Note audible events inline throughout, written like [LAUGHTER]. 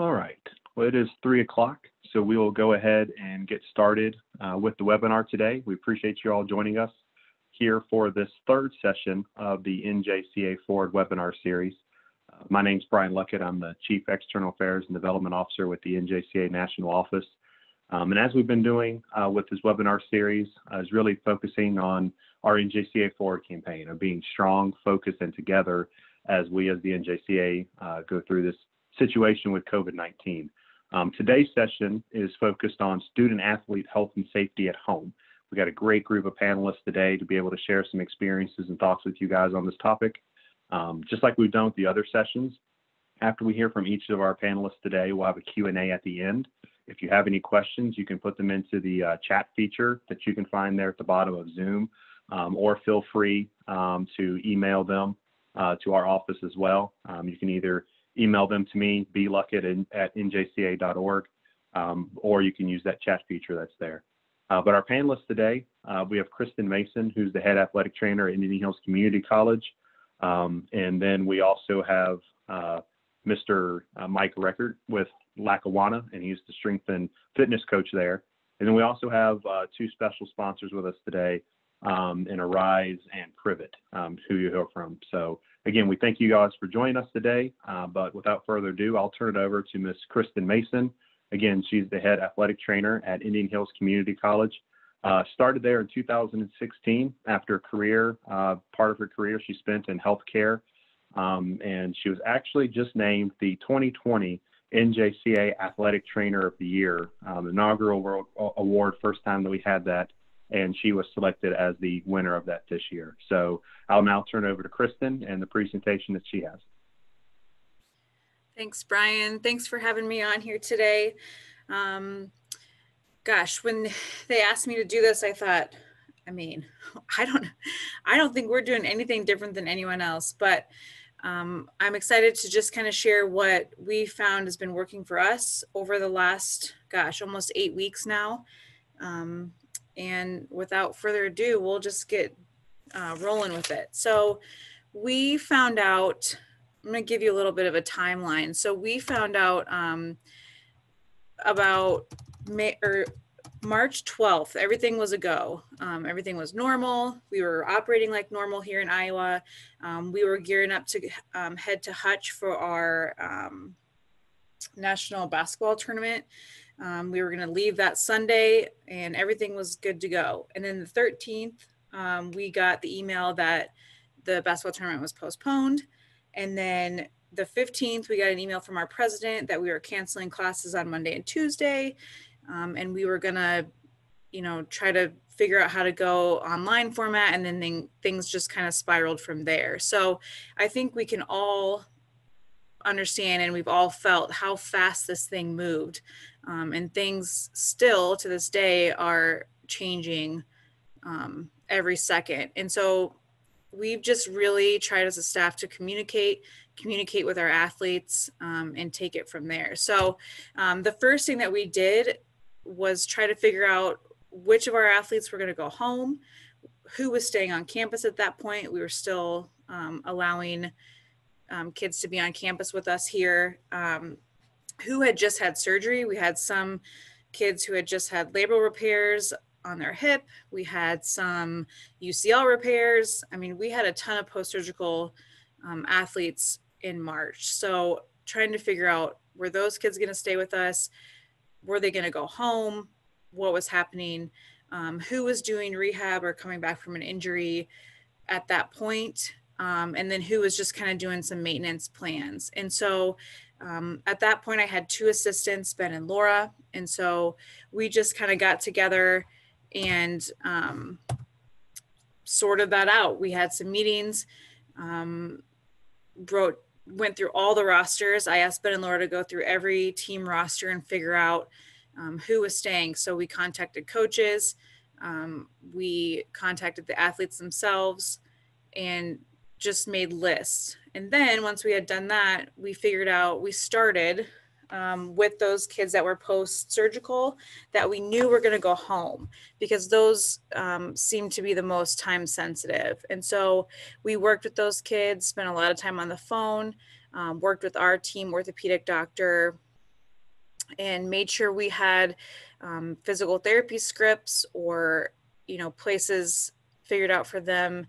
All right. Well, it is three o'clock, so we will go ahead and get started uh, with the webinar today. We appreciate you all joining us here for this third session of the NJCAA Forward webinar series. Uh, my name is Brian Luckett. I'm the Chief External Affairs and Development Officer with the NJCAA National Office. Um, and as we've been doing uh, with this webinar series, uh, is really focusing on our NJCAA Forward campaign of being strong, focused, and together as we as the NJCAA uh, go through this situation with COVID-19. Um, today's session is focused on student athlete health and safety at home. We got a great group of panelists today to be able to share some experiences and thoughts with you guys on this topic. Um, just like we've done with the other sessions, after we hear from each of our panelists today, we'll have a Q&A at the end. If you have any questions, you can put them into the uh, chat feature that you can find there at the bottom of Zoom, um, or feel free um, to email them uh, to our office as well. Um, you can either email them to me, bluckett at njcaa.org, um, or you can use that chat feature that's there. Uh, but our panelists today, uh, we have Kristin Mayson, who's the head athletic trainer at Indian Hills Community College. Um, and then we also have uh, Mr. Uh, Mike Rickert with Lackawanna, and he's the strength and fitness coach there. And then we also have uh, two special sponsors with us today um, in ARYSE and Privit, um, who you hear from. So again, we thank you guys for joining us today. Uh, but without further ado, I'll turn it over to Miss Kristin Mayson. Again, she's the head athletic trainer at Indian Hills Community College. Uh, started there in 2016 after a career, uh, part of her career she spent in healthcare. Um, and she was actually just named the 2020 NJCAA Athletic Trainer of the Year, um, inaugural world award, first time that we had that and she was selected as the winner of that this year. So I'll now turn over to Kristin and the presentation that she has. Thanks, Brian. Thanks for having me on here today. Um, gosh, when they asked me to do this, I thought, I mean, I don't, I don't think we're doing anything different than anyone else, but um, I'm excited to just kind of share what we found has been working for us over the last, gosh, almost eight weeks now. Um, and without further ado, we'll just get uh, rolling with it. So we found out, I'm going to give you a little bit of a timeline. So we found out um, about May or March 12th, everything was a go. Um, everything was normal. We were operating like normal here in Iowa. Um, we were gearing up to um, head to Hutch for our um, national basketball tournament. Um, we were going to leave that Sunday and everything was good to go. And then the 13th, um, we got the email that the basketball tournament was postponed. And then the 15th, we got an email from our president that we were canceling classes on Monday and Tuesday. Um, and we were going to, you know, try to figure out how to go online format. And then th- things just kind of spiraled from there. So I think we can all understand and we've all felt how fast this thing moved um, and things still to this day are changing um, every second. And so we've just really tried as a staff to communicate communicate with our athletes um, and take it from there. So um, the first thing that we did was try to figure out which of our athletes were going to go home who was staying on campus at that point. We were still um, allowing um, kids to be on campus with us here who had just had surgery. We had some kids who had just had labral repairs on their hip. We had some UCL repairs. I mean, we had a ton of post surgical um, athletes in March. So trying to figure out were those kids going to stay with us? Were they going to go home? What was happening? Um, who was doing rehab or coming back from an injury at that point? um, and then who was just kind of doing some maintenance plans. And so um, at that point, I had two assistants, Ben and Laura. And so we just kind of got together and um, sorted that out. We had some meetings, um, wrote, went through all the rosters. I asked Ben and Laura to go through every team roster and figure out um, who was staying. So we contacted coaches, um, we contacted the athletes themselves, and just made lists. And then once we had done that, we figured out, we started um, with those kids that were post surgical that we knew were going to go home because those um, seemed to be the most time sensitive. And so we worked with those kids, spent a lot of time on the phone, um, worked with our team orthopedic doctor, and made sure we had um, physical therapy scripts or you know places figured out for them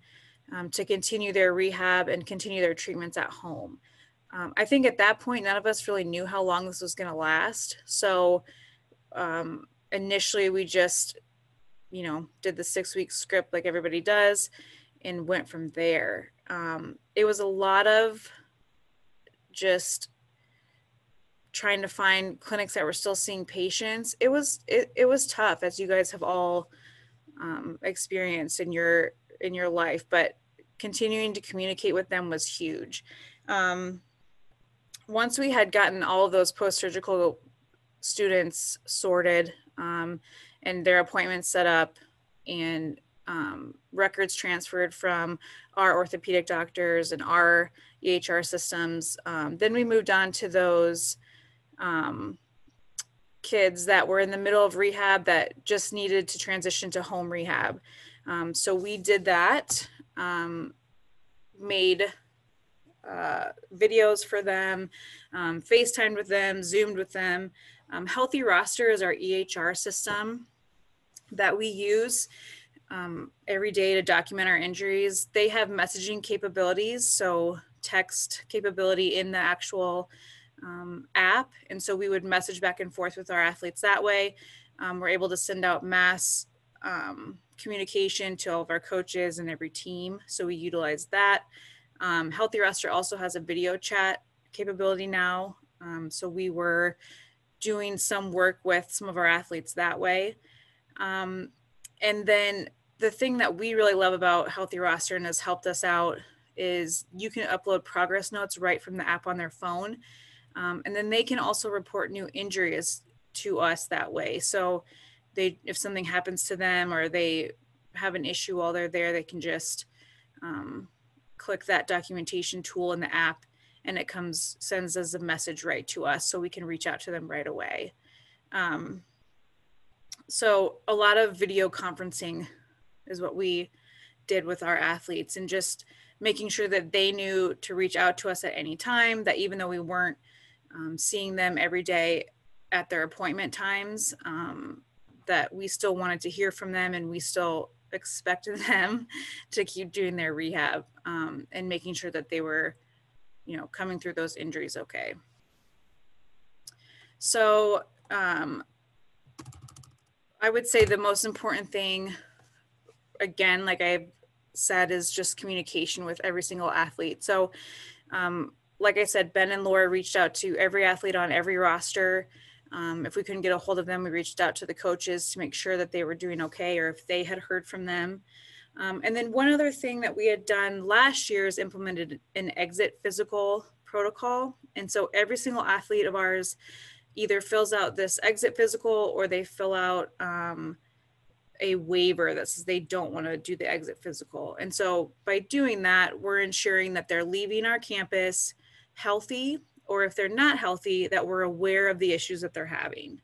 um, to continue their rehab and continue their treatments at home. Um, I think at that point, none of us really knew how long this was going to last. So um, initially, we just, you know, did the six week script like everybody does and went from there. Um, it was a lot of just trying to find clinics that were still seeing patients. It was it, it was tough, as you guys have all um, experienced in your in your life, but continuing to communicate with them was huge. Um, once we had gotten all of those post-surgical students sorted um, and their appointments set up and um, records transferred from our orthopedic doctors and our EHR systems, um, then we moved on to those um, kids that were in the middle of rehab that just needed to transition to home rehab. Um, so we did that um, made uh, videos for them, um, FaceTimed with them, Zoomed with them. Um, Healthy Roster is our EHR system that we use um, every day to document our injuries. They have messaging capabilities, so text capability in the actual um, app. And so we would message back and forth with our athletes that way. Um, we're able to send out mass um, communication to all of our coaches and every team. So we utilize that. Um, Healthy Roster also has a video chat capability now. Um, so we were doing some work with some of our athletes that way. Um, and then the thing that we really love about Healthy Roster and has helped us out is you can upload progress notes right from the app on their phone. Um, and then they can also report new injuries to us that way. So they if something happens to them or they have an issue while they're there, they can just um, click that documentation tool in the app and it comes sends us a message right to us so we can reach out to them right away. Um, so a lot of video conferencing is what we did with our athletes and just making sure that they knew to reach out to us at any time that even though we weren't um, seeing them every day at their appointment times um, that we still wanted to hear from them and we still expected [LAUGHS] them to keep doing their rehab um, and making sure that they were, you know, coming through those injuries okay. So um, I would say the most important thing, again, like I've said, is just communication with every single athlete. So, um, like I said, Ben and Laura reached out to every athlete on every roster um, if we couldn't get a hold of them, we reached out to the coaches to make sure that they were doing okay or if they had heard from them. Um, and then one other thing that we had done last year is implemented an exit physical protocol. And so every single athlete of ours either fills out this exit physical or they fill out um, a waiver that says they don't want to do the exit physical. And so by doing that, we're ensuring that they're leaving our campus healthy or if they're not healthy, that we're aware of the issues that they're having.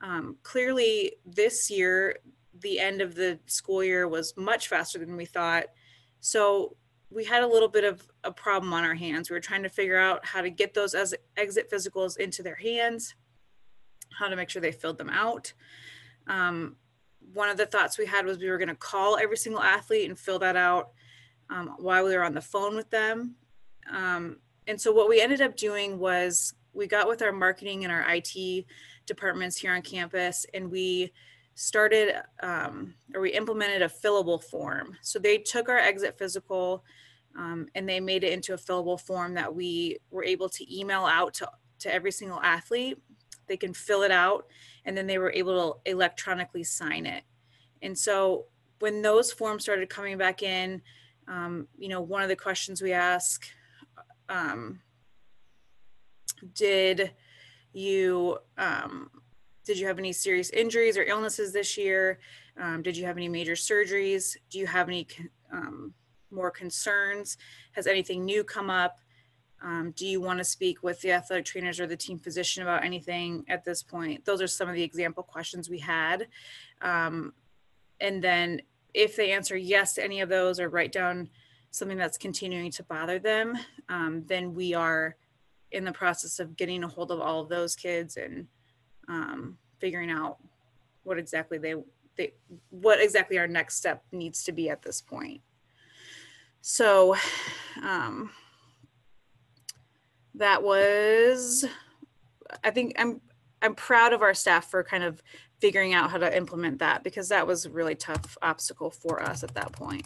Um, clearly, this year, the end of the school year was much faster than we thought. So we had a little bit of a problem on our hands. We were trying to figure out how to get those as exit physicals into their hands, how to make sure they filled them out. Um, one of the thoughts we had was we were going to call every single athlete and fill that out um, while we were on the phone with them. Um, and so what we ended up doing was we got with our marketing and our IT departments here on campus and we started um, or we implemented a fillable form. So they took our exit physical um, and they made it into a fillable form that we were able to email out to, to every single athlete. They can fill it out and then they were able to electronically sign it. And so when those forms started coming back in, um, you know, one of the questions we ask um, did you um, did you have any serious injuries or illnesses this year? Um, did you have any major surgeries? Do you have any um, more concerns? Has anything new come up? Um, do you want to speak with the athletic trainers or the team physician about anything at this point? Those are some of the example questions we had. Um, and then if they answer yes to any of those or write down something that's continuing to bother them, um, then we are in the process of getting a hold of all of those kids and um, figuring out what exactly they, they, what exactly our next step needs to be at this point. So, um, that was, I think I'm, I'm proud of our staff for kind of figuring out how to implement that because that was a really tough obstacle for us at that point.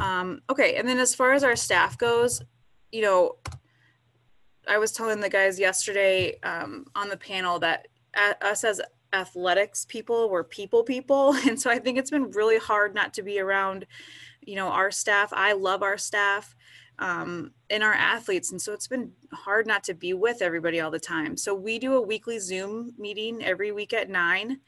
Um, okay, and then as far as our staff goes, you know, I was telling the guys yesterday um, on the panel that us as athletics people, we're people people, [LAUGHS] and so I think it's been really hard not to be around, you know, our staff. I love our staff um, and our athletes, and so it's been hard not to be with everybody all the time. So we do a weekly Zoom meeting every week at nine.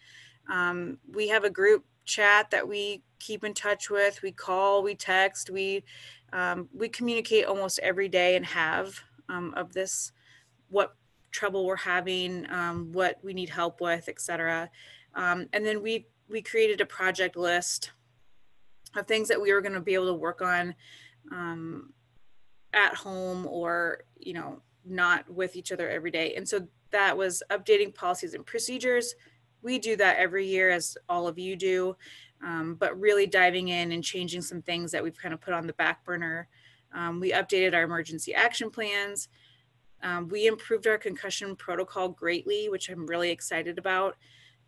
Um, we have a group chat that we keep in touch with. We call, we text, we um, we communicate almost every day and have um, of this what trouble we're having, um, what we need help with, etc. Um, and then we we created a project list of things that we were going to be able to work on um, at home or you know not with each other every day. And so that was updating policies and procedures. We do that every year, as all of you do um, but really diving in and changing some things that we've kind of put on the back burner. Um, we updated our emergency action plans. Um, we improved our concussion protocol greatly, which I'm really excited about.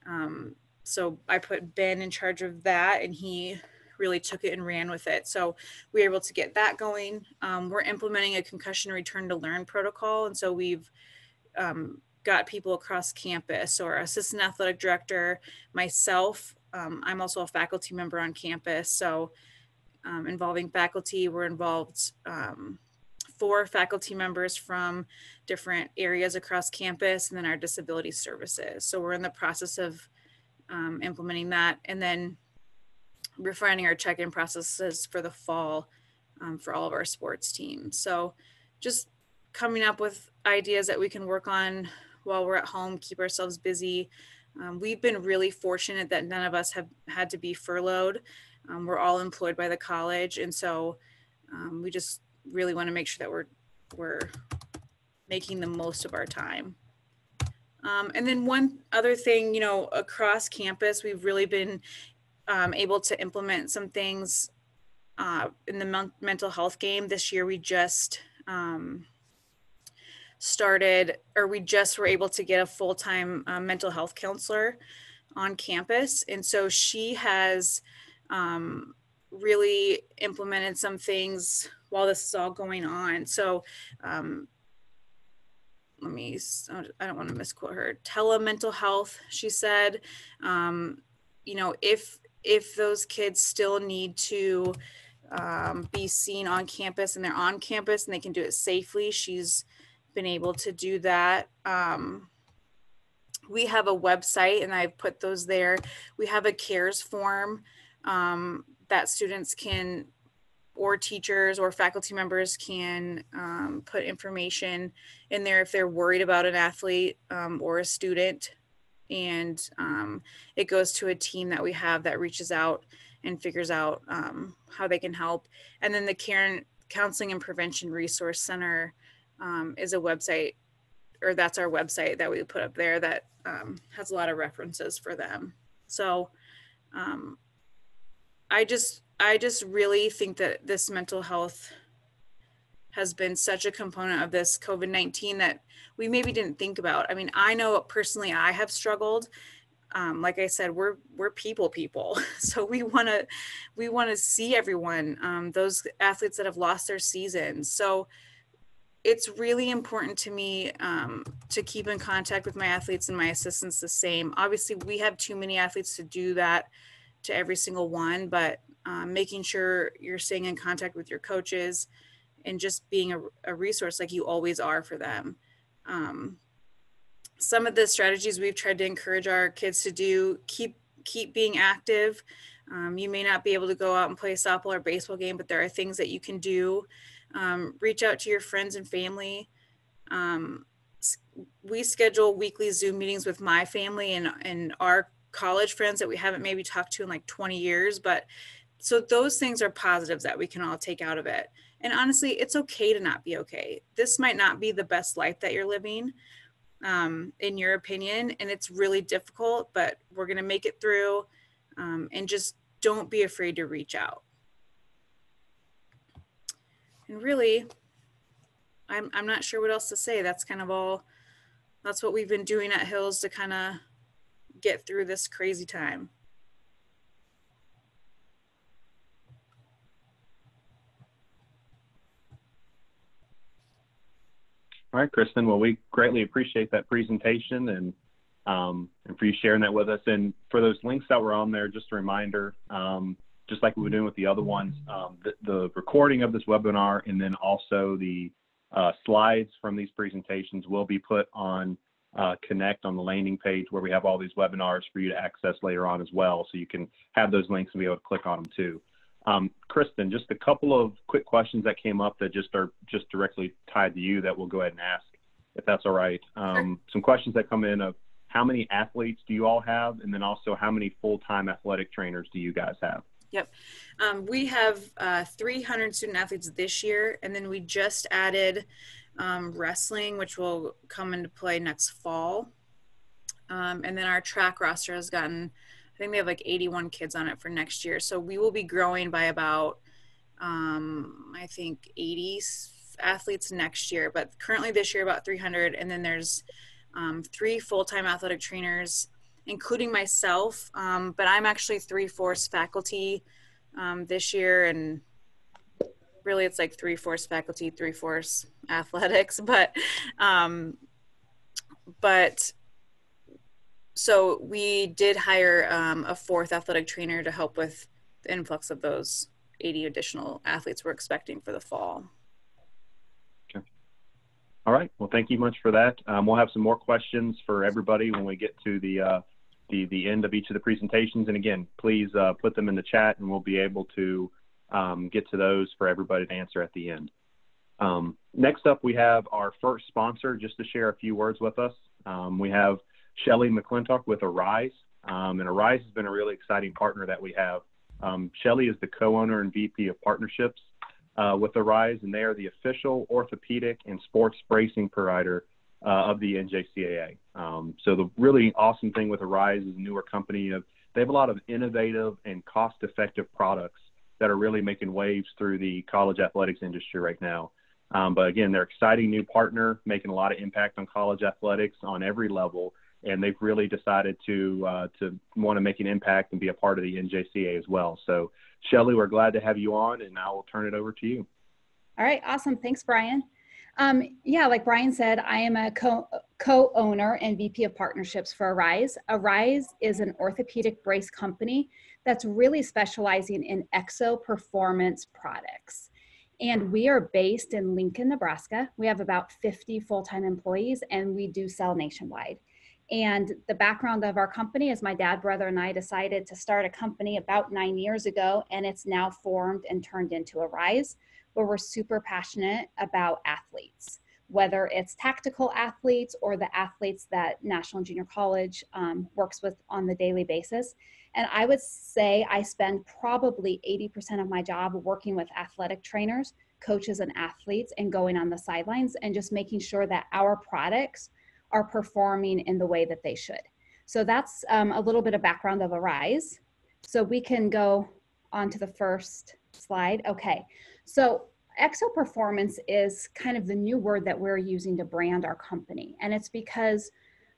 Um, so I put Ben in charge of that, and he really took it and ran with it. So we were able to get that going. Um, we're implementing a concussion return to learn protocol, and so we've um, got people across campus or assistant athletic director, myself, um, I'm also a faculty member on campus. So um, involving faculty, we're involved um, four faculty members from different areas across campus and then our disability services. So we're in the process of um, implementing that and then refining our check-in processes for the fall um, for all of our sports teams. So just coming up with ideas that we can work on while we're at home, keep ourselves busy, um, we've been really fortunate that none of us have had to be furloughed. Um, we're all employed by the college, and so um, we just really want to make sure that we're we're making the most of our time. Um, and then one other thing, you know, across campus, we've really been um, able to implement some things uh, in the men- mental health game. This year, we just um, started, or we just were able to get a full time uh, mental health counselor on campus. And so she has um, really implemented some things while this is all going on. So, um, let me, I don't want to misquote her. Telemental health, she said. Um, you know, if if those kids still need to um, be seen on campus and they're on campus and they can do it safely, she's been able to do that. Um, we have a website and I've put those there. We have a CARES form um, that students can, or teachers or faculty members can um, put information in there if they're worried about an athlete um, or a student. And um, it goes to a team that we have that reaches out and figures out um, how they can help. And then the Caring Counseling and Prevention Resource Center um, is a website, or that's our website that we put up there that um, has a lot of references for them. So um, I just, I just really think that this mental health has been such a component of this COVID 19 that we maybe didn't think about. I mean, I know personally I have struggled. Um, like I said, we're we're people people, [LAUGHS] so we want to we want to see everyone. Um, those athletes that have lost their seasons. So it's really important to me um, to keep in contact with my athletes and my assistants the same. Obviously, we have too many athletes to do that to every single one, but um, making sure you're staying in contact with your coaches and just being a, a resource like you always are for them. Um, some of the strategies we've tried to encourage our kids to do keep keep being active. Um, you may not be able to go out and play a softball or baseball game, but there are things that you can do um, reach out to your friends and family. Um, we schedule weekly Zoom meetings with my family and, and our college friends that we haven't maybe talked to in like 20 years. But so those things are positives that we can all take out of it. And honestly, it's okay to not be okay. This might not be the best life that you're living, um, in your opinion, and it's really difficult, but we're going to make it through. Um, and just don't be afraid to reach out. And really, I'm, I'm not sure what else to say. That's kind of all, that's what we've been doing at Hills to kind of get through this crazy time. All right, Kristin. Well, we greatly appreciate that presentation and um, and for you sharing that with us. And for those links that were on there, just a reminder, um, just like we were doing with the other ones, um, the, the, recording of this webinar and then also the uh, slides from these presentations will be put on uh, Connect on the landing page where we have all these webinars for you to access later on as well. So you can have those links and be able to click on them too. Um, Kristin, just a couple of quick questions that came up that just are just directly tied to you that we'll go ahead and ask, if that's all right. Um, some questions that come in of how many athletes do you all have? And then also how many full-time athletic trainers do you guys have? Yep. Um, we have uh, 300 student athletes this year, and then we just added um, wrestling, which will come into play next fall. Um, and then our track roster has gotten I think they have like 81 kids on it for next year. So we will be growing by about, um, I think 80 athletes next year, but currently this year about 300. And then there's um, three full-time athletic trainers, including myself. Um, but I'm actually three fourths faculty um, this year, and really it's like three fourths faculty, three fourths [LAUGHS] athletics. But um, but so we did hire um, a fourth athletic trainer to help with the influx of those 80 additional athletes we're expecting for the fall. All right. Well, thank you much for that. Um, we'll have some more questions for everybody when we get to the uh, the the end of each of the presentations. And again, please uh, put them in the chat, and we'll be able to um, get to those for everybody to answer at the end. Um, next up, we have our first sponsor, just to share a few words with us. Um, we have Shelli McClintock with ARYSE. Um, and ARYSE has been a really exciting partner that we have. Um, Shelli is the co-owner and VP of partnerships uh, with ARYSE, and they are the official orthopedic and sports bracing provider uh, of the NJCAA. Um, so the really awesome thing with ARYSE is a newer company. Of, they have a lot of innovative and cost-effective products that are really making waves through the college athletics industry right now. Um, but again, they're exciting new partner, making a lot of impact on college athletics on every level and they've really decided to uh, to want to make an impact and be a part of the NJCAA as well. So, Shelli, we're glad to have you on, and I will turn it over to you. All right, awesome. Thanks, Brian. Um, yeah, like Brian said, I am a co- co-owner and VP of partnerships for ARYSE. ARYSE is an orthopedic brace company that's really specializing in exo performance products. And we are based in Lincoln, Nebraska. We have about 50 full-time employees and we do sell nationwide. And the background of our company is my dad, brother, and I decided to start a company about nine years ago, and it's now formed and turned into ARYSE, where we're super passionate about athletes, whether it's tactical athletes or the athletes that National Junior College um, works with on the daily basis. And I would say I spend probably 80% of my job working with athletic trainers, coaches, and athletes, and going on the sidelines and just making sure that our products are performing in the way that they should. So that's um, a little bit of background of ARYSE. So we can go on to the first slide. Okay, so Exo Performance is kind of the new word that we're using to brand our company. And it's because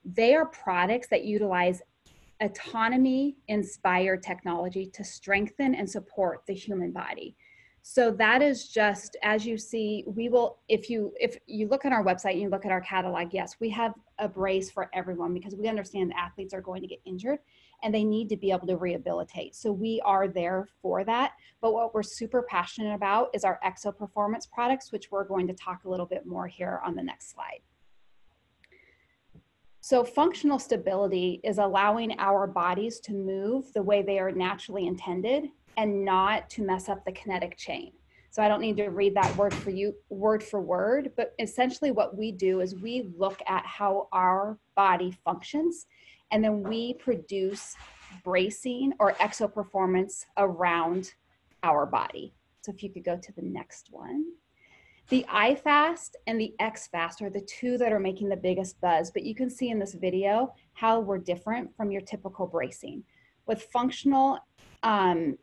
they are products that utilize anatomy inspired technology to strengthen and support the human body so that is just as you see we will if you if you look at our website and you look at our catalog yes we have a brace for everyone because we understand athletes are going to get injured and they need to be able to rehabilitate. So we are there for that. But what we're super passionate about is our exo performance products which we're going to talk a little bit more here on the next slide. So functional stability is allowing our bodies to move the way they are naturally intended and not to mess up the kinetic chain. So I don't need to read that word for you word for word, but essentially what we do is we look at how our body functions and then we produce bracing or exo performance around our body. So if you could go to the next one. The iFast and the XFast are the two that are making the biggest buzz, but you can see in this video how we're different from your typical bracing. With functional um,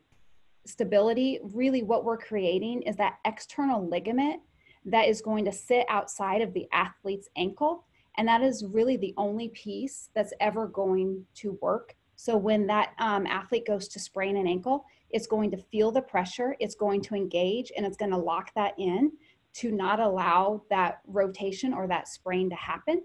stability, really what we're creating is that external ligament that is going to sit outside of the athlete's ankle. And that is really the only piece that's ever going to work. So when that um, athlete goes to sprain an ankle, it's going to feel the pressure, it's going to engage, and it's going to lock that in to not allow that rotation or that sprain to happen.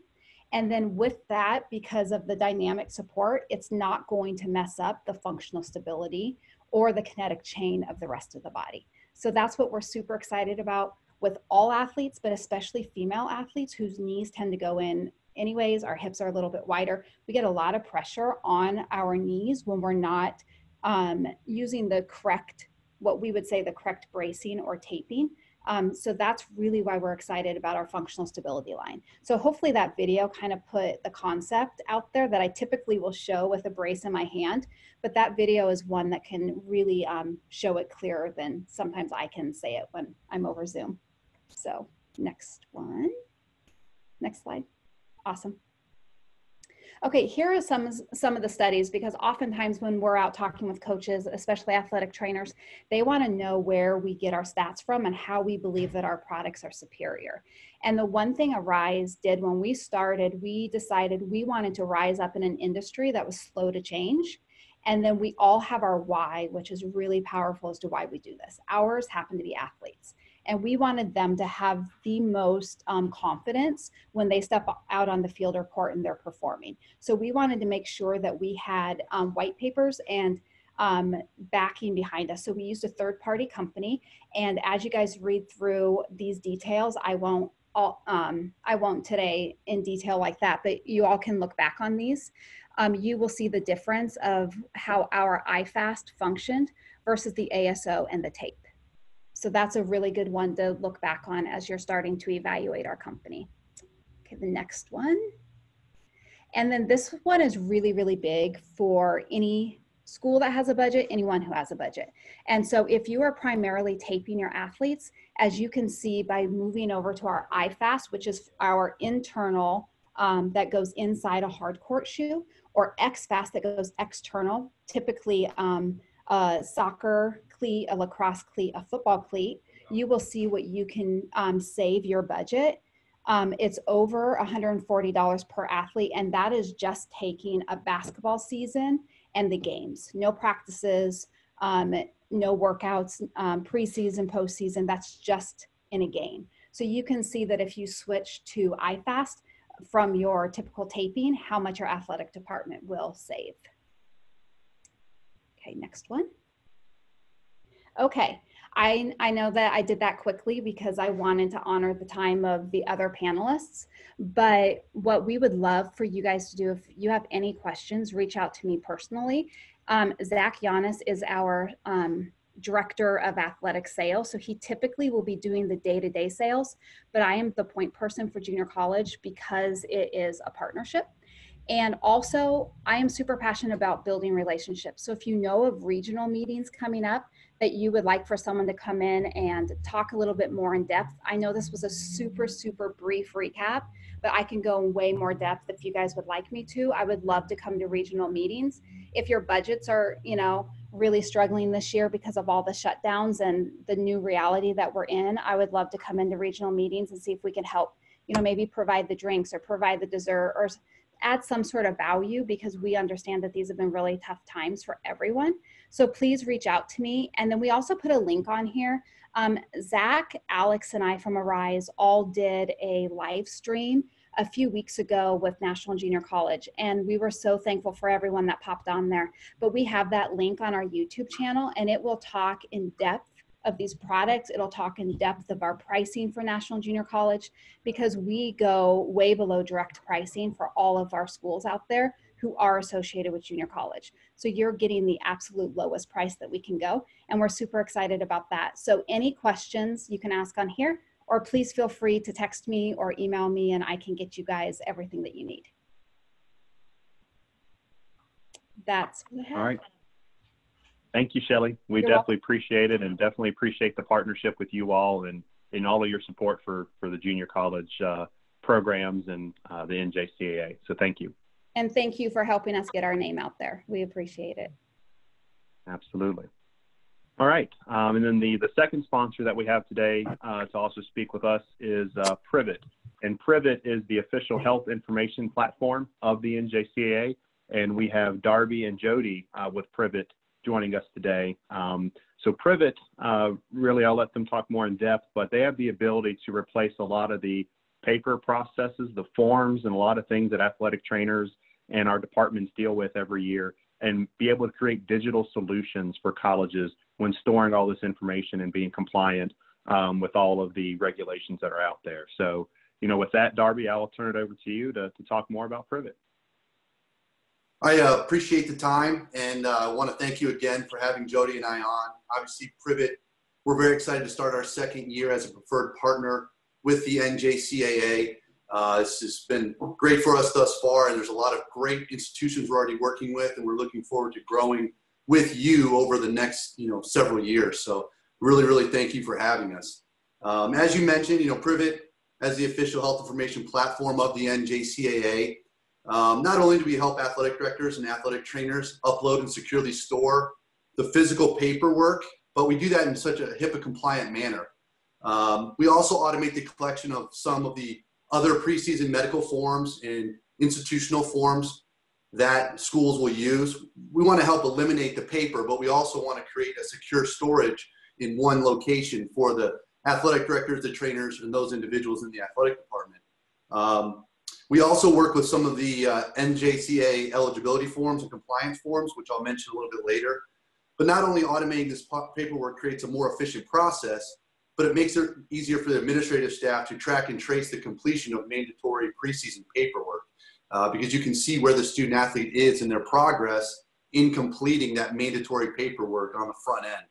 And then with that, because of the dynamic support, it's not going to mess up the functional stability or the kinetic chain of the rest of the body. So that's what we're super excited about with all athletes, but especially female athletes whose knees tend to go in anyways. Our hips are a little bit wider. We get a lot of pressure on our knees when we're not um, using the correct, what we would say the correct bracing or taping. Um, so that's really why we're excited about our functional stability line. So hopefully that video kind of put the concept out there that I typically will show with a brace in my hand, but that video is one that can really um, show it clearer than sometimes I can say it when I'm over Zoom. So next one, next slide. Awesome. Okay, here are some, some of the studies because oftentimes when we're out talking with coaches, especially athletic trainers, they want to know where we get our stats from and how we believe that our products are superior. And the one thing ARYSE did when we started, we decided we wanted to rise up in an industry that was slow to change. And then we all have our why, which is really powerful as to why we do this. Ours happen to be athletes and we wanted them to have the most um, confidence when they step out on the field or court and they're performing. So we wanted to make sure that we had um, white papers and um, backing behind us. So we used a third party company. And as you guys read through these details, I won't all, um, I won't today in detail like that, but you all can look back on these. Um, you will see the difference of how our iFast functioned versus the ASO and the tape. So that's a really good one to look back on as you're starting to evaluate our company. Okay, the next one. And then this one is really, really big for any school that has a budget, anyone who has a budget. And so if you are primarily taping your athletes, as you can see by moving over to our iFast, which is our internal um, that goes inside a hard court shoe, or XFast that goes external, typically um, soccer cleat, a lacrosse cleat, a football cleat, you will see what you can um, save your budget. Um, it's over $140 per athlete, and that is just taking a basketball season and the games. No practices, um, no workouts, um, preseason, postseason. That's just in a game. So you can see that if you switch to iFast from your typical taping, how much your athletic department will save. Okay, next one. Okay, I, I know that I did that quickly because I wanted to honor the time of the other panelists. But what we would love for you guys to do, if you have any questions, reach out to me personally. Um, Zach Yanis is our um, director of athletic sales. So he typically will be doing the day to day sales, but I am the point person for junior college because it is a partnership. And also, I am super passionate about building relationships. So if you know of regional meetings coming up that you would like for someone to come in and talk a little bit more in depth, I know this was a super, super brief recap, but I can go in way more depth if you guys would like me to. I would love to come to regional meetings. If your budgets are, you know, really struggling this year because of all the shutdowns and the new reality that we're in, I would love to come into regional meetings and see if we can help, you know, maybe provide the drinks or provide the dessert or add some sort of value because we understand that these have been really tough times for everyone. So please reach out to me. And then we also put a link on here. Um, Zach, Alex, and I from ARYSE all did a live stream a few weeks ago with National Junior College. And we were so thankful for everyone that popped on there. But we have that link on our YouTube channel and it will talk in depth of these products. It'll talk in depth of our pricing for National Junior College because we go way below direct pricing for all of our schools out there who are associated with junior college. So you're getting the absolute lowest price that we can go. And we're super excited about that. So any questions you can ask on here, or please feel free to text me or email me and I can get you guys everything that you need. That's all right. Thank you, Shelli. We You're definitely welcome. appreciate it and definitely appreciate the partnership with you all. And and all of your support for for the junior college uh, programs and uh, the NJCAA. So thank you. And thank you for helping us get our name out there. We appreciate it. Absolutely. All right. Um, and then the, the second sponsor that we have today uh, to also speak with us is uh, Privit. And Privit is the official health information platform of the NJCAA. And we have Darby and Jody uh, with Privit joining us today. Um, so Privit, uh, really, I'll let them talk more in depth, but they have the ability to replace a lot of the paper processes, the forms, and a lot of things that athletic trainers and our departments deal with every year and be able to create digital solutions for colleges when storing all this information and being compliant um, with all of the regulations that are out there. So, you know, with that, Darby, I'll turn it over to you to, to talk more about Privit. I uh, appreciate the time and I uh, want to thank you again for having Jody and I on. Obviously, Privit, we're very excited to start our second year as a preferred partner with the NJCAA. Uh, this has been great for us thus far, and there's a lot of great institutions we're already working with, and we're looking forward to growing with you over the next you know several years. So really, really thank you for having us. Um, as you mentioned, you know Privit as the official health information platform of the NJCAA. Um, not only do we help athletic directors and athletic trainers upload and securely store the physical paperwork, but we do that in such a HIPAA compliant manner. Um, we also automate the collection of some of the other preseason medical forms and institutional forms that schools will use. We want to help eliminate the paper, but we also want to create a secure storage in one location for the athletic directors, the trainers, and those individuals in the athletic department. Um, we also work with some of the uh, NJCAA eligibility forms and compliance forms, which I'll mention a little bit later. But not only automating this paperwork creates a more efficient process, but it makes it easier for the administrative staff to track and trace the completion of mandatory preseason paperwork uh, because you can see where the student athlete is in their progress in completing that mandatory paperwork on the front end.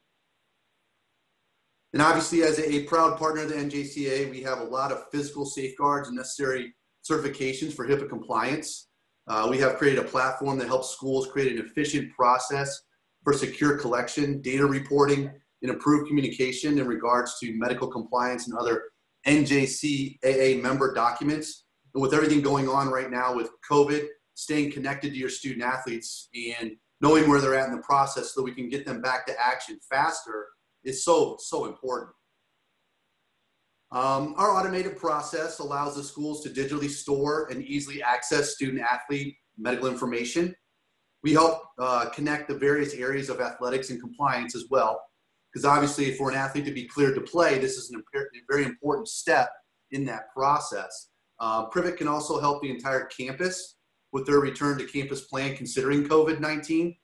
And obviously, as a, proud partner of the NJCAA, we have a lot of physical safeguards and necessary certifications for HIPAA compliance. Uh, we have created a platform that helps schools create an efficient process for secure collection, data reporting, and improved communication in regards to medical compliance and other NJCAA member documents. And with everything going on right now with COVID, staying connected to your student athletes and knowing where they're at in the process so we can get them back to action faster is so, so important. Um, our automated process allows the schools to digitally store and easily access student athlete medical information. We help uh, connect the various areas of athletics and compliance as well because obviously for an athlete to be cleared to play, this is an very important step in that process. Uh, Privit can also help the entire campus with their return to campus plan considering COVID-19.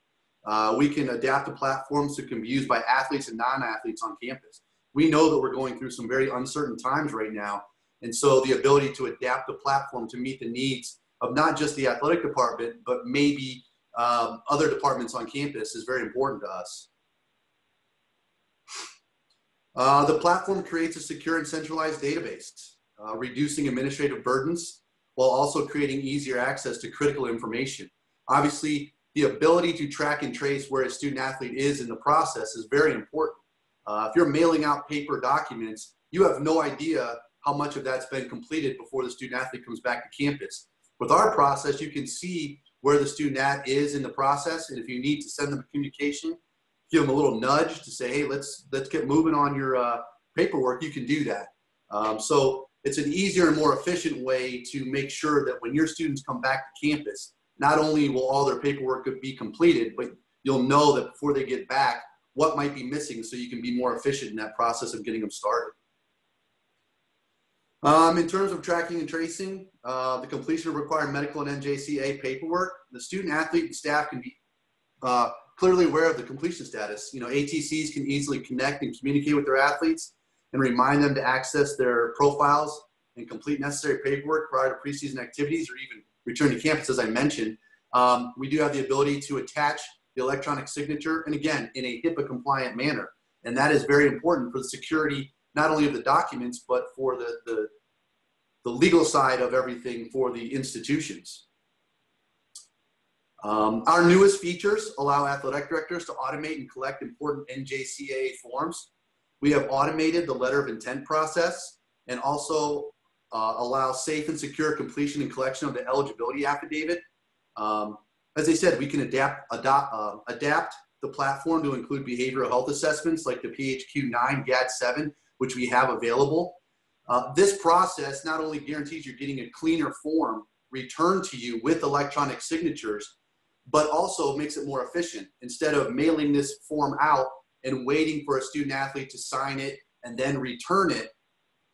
Uh, we can adapt the platforms that can be used by athletes and non-athletes on campus. We know that we're going through some very uncertain times right now. And so the ability to adapt the platform to meet the needs of not just the athletic department, but maybe um, other departments on campus is very important to us. Uh, the platform creates a secure and centralized database, uh, reducing administrative burdens while also creating easier access to critical information. Obviously, the ability to track and trace where a student athlete is in the process is very important. Uh, if you're mailing out paper documents, you have no idea how much of that's been completed before the student athlete comes back to campus. With our process, you can see where the student at is in the process, and if you need to send them a communication, give them a little nudge to say, hey, let's let's get moving on your uh, paperwork, you can do that. Um, so it's an easier and more efficient way to make sure that when your students come back to campus, not only will all their paperwork be completed, but you'll know that before they get back, what might be missing so you can be more efficient in that process of getting them started. Um, in terms of tracking and tracing, uh, the completion of required medical and NJCAA paperwork, the student athlete and staff can be uh, clearly aware of the completion status. You know, ATCs can easily connect and communicate with their athletes and remind them to access their profiles and complete necessary paperwork prior to preseason activities or even return to campus, as I mentioned. Um, we do have the ability to attach the electronic signature, and again, in a HIPAA compliant manner. And that is very important for the security, not only of the documents, but for the, the, the legal side of everything for the institutions. Um, our newest features allow athletic directors to automate and collect important NJCAA forms. We have automated the letter of intent process and also uh, allow safe and secure completion and collection of the eligibility affidavit. Um, as I said, we can adapt, adopt, uh, adapt the platform to include behavioral health assessments like the PHQ-9 GAD-7, which we have available. Uh, this process not only guarantees you're getting a cleaner form returned to you with electronic signatures, but also makes it more efficient. Instead of mailing this form out and waiting for a student athlete to sign it and then return it,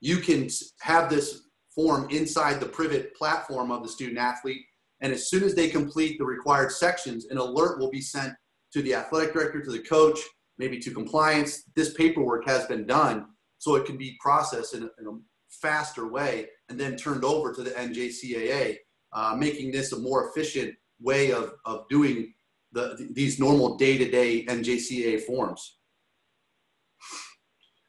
you can have this form inside the Privit platform of the student athlete. And as soon as they complete the required sections, an alert will be sent to the athletic director, to the coach, maybe to compliance. This paperwork has been done so it can be processed in a, in a faster way and then turned over to the NJCAA, uh, making this a more efficient way of, of doing the, these normal day-to-day NJCAA forms.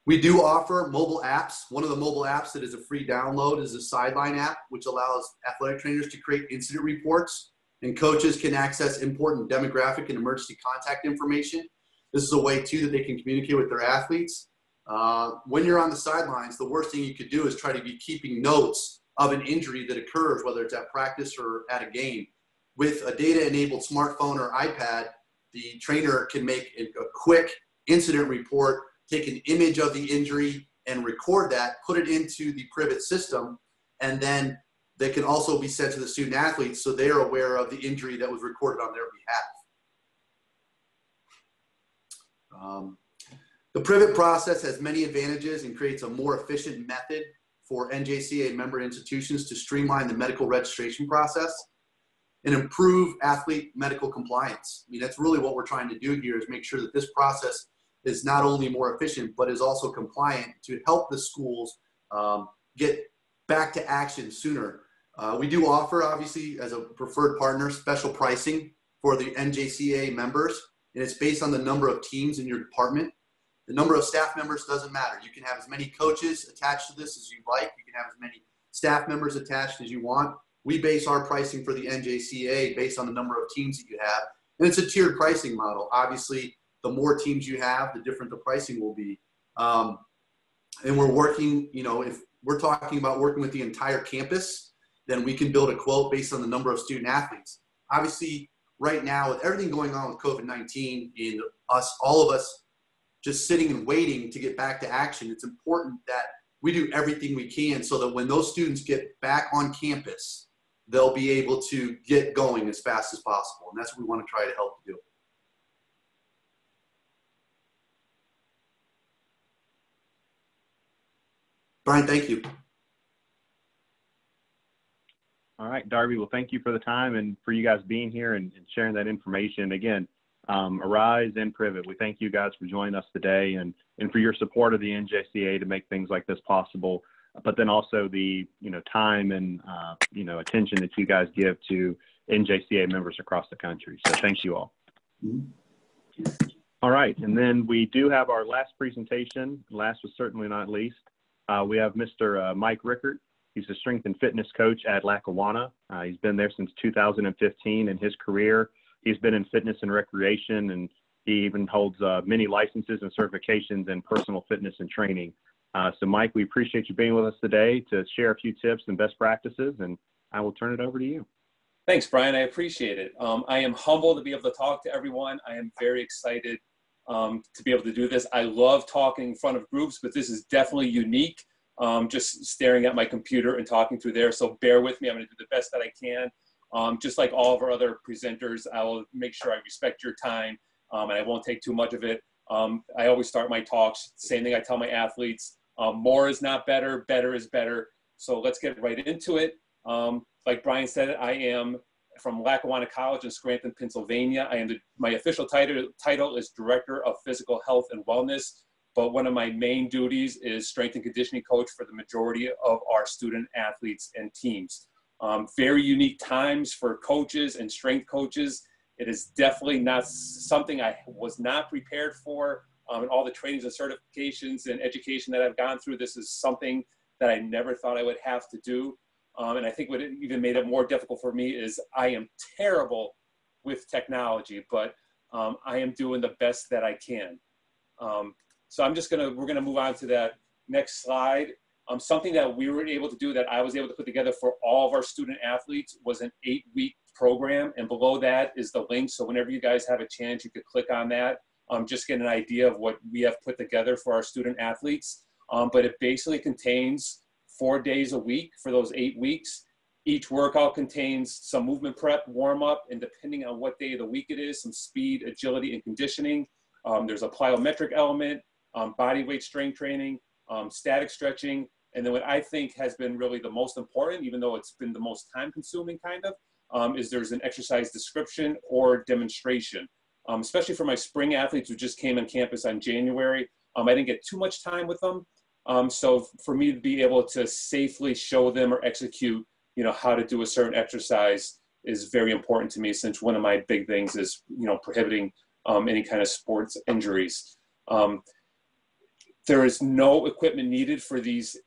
We do offer mobile apps. One of the mobile apps that is a free download is the Sideline app, which allows athletic trainers to create incident reports and coaches can access important demographic and emergency contact information. This is a way too that they can communicate with their athletes. Uh, when you're on the sidelines, the worst thing you could do is try to be keeping notes of an injury that occurs, whether it's at practice or at a game. With a data-enabled smartphone or iPad, the trainer can make a quick incident report, take an image of the injury and record that, put it into the Privit system, and then they can also be sent to the student athletes so they're aware of the injury that was recorded on their behalf. Um, the Privit process has many advantages and creates a more efficient method for NJCAA member institutions to streamline the medical registration process and improve athlete medical compliance. I mean, that's really what we're trying to do here is make sure that this process is not only more efficient, but is also compliant to help the schools um, get back to action sooner. Uh, we do offer, obviously, as a preferred partner, special pricing for the NJCAA members, and it's based on the number of teams in your department. The number of staff members doesn't matter. You can have as many coaches attached to this as you like. You can have as many staff members attached as you want. We base our pricing for the NJCAA based on the number of teams that you have. And it's a tiered pricing model. Obviously, the more teams you have, the different the pricing will be. Um, and we're working, you know, if we're talking about working with the entire campus, then we can build a quote based on the number of student athletes. Obviously, right now, with everything going on with COVID 19 and us, all of us just sitting and waiting to get back to action, it's important that we do everything we can so that when those students get back on campus, they'll be able to get going as fast as possible. And that's what we want to try to help do. Brian, thank you. All right, Darby. Well, thank you for the time and for you guys being here and, and sharing that information. Again, um, ARYSE and Privit, we thank you guys for joining us today and, and for your support of the NJCAA to make things like this possible. But then also the you know time and uh, you know attention that you guys give to NJCAA members across the country. So thank you all. All right, and then we do have our last presentation. Last but certainly not least, uh, we have Mr. Uh, Mike Rickert. He's a strength and fitness coach at Lackawanna. Uh, he's been there since 2015. In his career, he's been in fitness and recreation, and he even holds uh, many licenses and certifications in personal fitness and training. Uh, so, Mike, we appreciate you being with us today to share a few tips and best practices, and I will turn it over to you. Thanks, Brian. I appreciate it. Um, I am humbled to be able to talk to everyone. I am very excited um, to be able to do this. I love talking in front of groups, but this is definitely unique um, just staring at my computer and talking through there. So bear with me. I'm going to do the best that I can. Um, just like all of our other presenters, I will make sure I respect your time um, and I won't take too much of it. Um, I always start my talks, same thing I tell my athletes, um, more is not better, better is better. So let's get right into it. Um, like Brian said, I am from Lackawanna College in Scranton, Pennsylvania. I am the, my official title, title is Director of Physical Health and Wellness but one of my main duties is strength and conditioning coach for the majority of our student athletes and teams. Um, very unique times for coaches and strength coaches. It is definitely not something I was not prepared for. Um, and all the trainings and certifications and education that I've gone through, this is something that I never thought I would have to do. Um, and I think what even made it more difficult for me is I am terrible with technology, but um, I am doing the best that I can. Um, So I'm just gonna, we're gonna move on to that next slide. Um, something that we were able to do that I was able to put together for all of our student athletes was an eight week program. And below that is the link. So whenever you guys have a chance, you could click on that. Um, just get an idea of what we have put together for our student athletes. Um, but it basically contains four days a week for those eight weeks. Each workout contains some movement prep, warm up, and depending on what day of the week it is, some speed, agility, and conditioning. Um, there's a plyometric element, um, body weight strength training, um, static stretching, and then what I think has been really the most important, even though it's been the most time consuming kind of, um, is there's an exercise description or demonstration. Um, especially for my spring athletes who just came on campus on January. Um, I didn't get too much time with them. Um, so for me to be able to safely show them or execute, you know, how to do a certain exercise is very important to me since one of my big things is, you know, prohibiting um, any kind of sports injuries. Um, there is no equipment needed for these